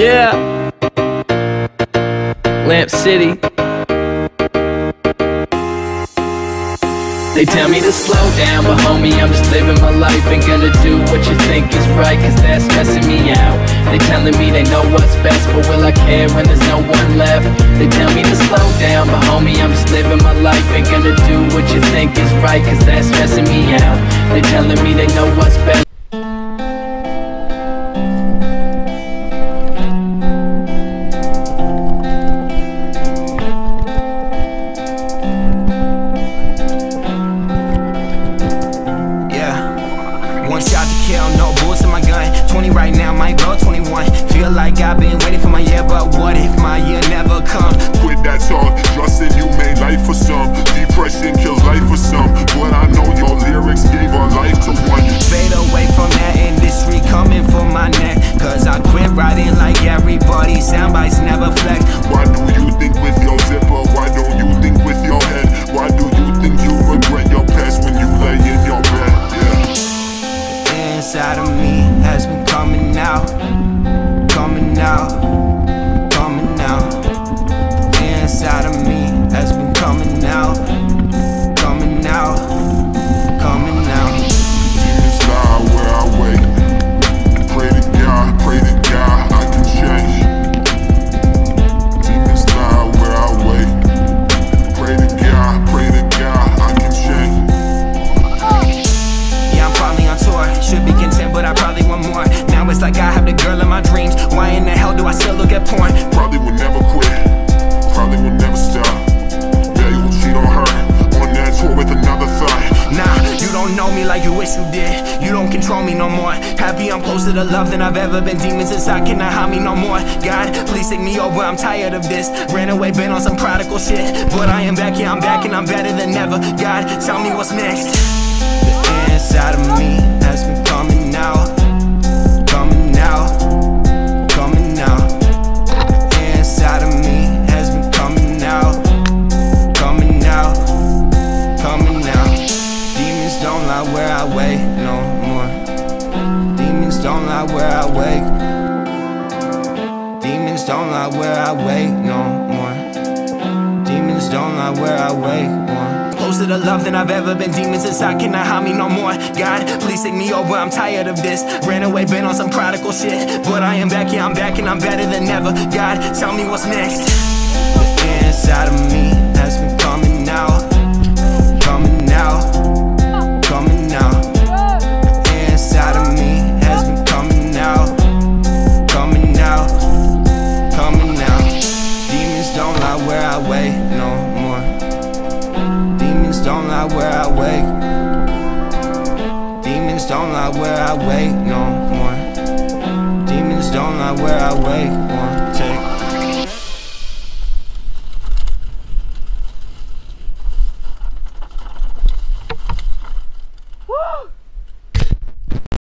Yeah. Lamp City. They tell me to slow down, but homie, I'm just living my life Ain't gonna do what you think is right, cause that's stressing me out They telling me they know what's best, but will I care when there's no one left? They tell me to slow down, but homie, I'm just living my life Ain't gonna do what you think is right, cause that's stressing me out They telling me they know what's you don't control me no more. Happy I'm closer to love than I've ever been. Demons inside cannot hide me no more. God, please take me over. I'm tired of this. Ran away, been on some prodigal shit. But I am back, yeah, I'm back, and I'm better than ever. God, tell me what's next. The inside of me lie where I wait. Demons don't lie where I wait no more. Demons don't lie where I wait more. Closer to love than I've ever been. Demons inside cannot hide me no more. God, please take me over. I'm tired of this. Ran away, been on some prodigal shit. But I am back, yeah, I'm back, and I'm better than ever. God, tell me what's next. The inside of me lie where I. Demons don't lie where I wait no more. Demons don't lie where I more.